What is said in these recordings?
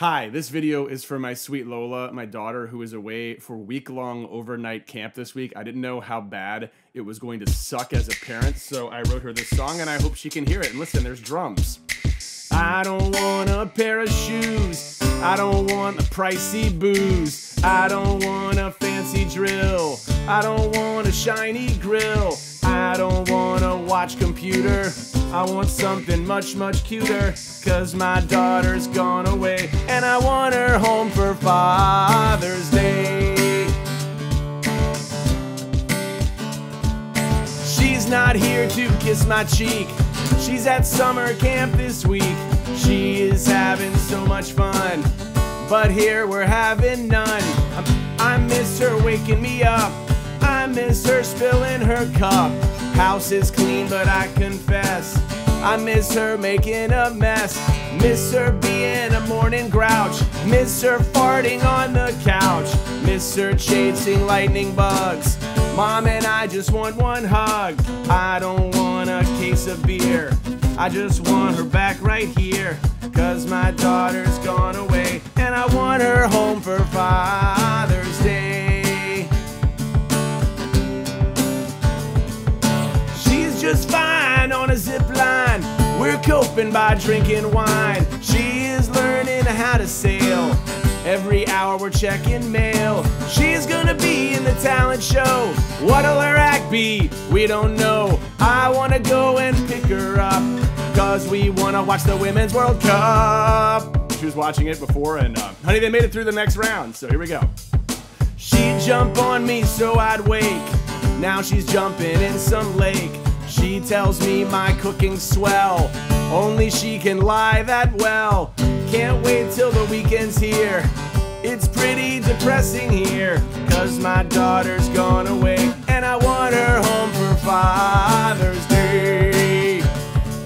Hi, this video is for my sweet Lola, my daughter, who is away for week-long overnight camp this week. I didn't know how bad it was going to suck as a parent, so I wrote her this song and I hope she can hear it. And listen, there's drums. I don't want a pair of shoes. I don't want a pricey booze. I don't want a fancy drill. I don't want a shiny grill. I don't want a watch computer. I want something much, much cuter. Cause my daughter's gone away and I want her home for Father's Day. She's not here to kiss my cheek. She's at summer camp this week. She is having so much fun. But here we're having none. I miss her waking me up. I miss her spilling her cup. House is clean, but I confess. I miss her making a mess. Miss her being a morning grouch. Miss her farting on the couch. Miss her chasing lightning bugs. Mom and I just want one hug. I don't want a case of beer. I just want her back right here. Cause my daughter's just fine on a zip line. We're coping by drinking wine. She is learning how to sail. Every hour we're checking mail. She's gonna be in the talent show. What'll her act be? We don't know. I wanna go and pick her up. Cause we wanna watch the Women's World Cup. She was watching it before, and uh, honey, they made it through the next round. So here we go. She'd jump on me so I'd wake. Now she's jumping in some lake. She tells me my cooking's swell. Only she can lie that well. Can't wait till the weekend's here. It's pretty depressing here. Cause my daughter's gone away. And I want her home for Father's Day.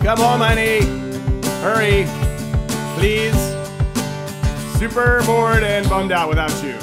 Come on, honey. Hurry. Please. Super bored and bummed out without you.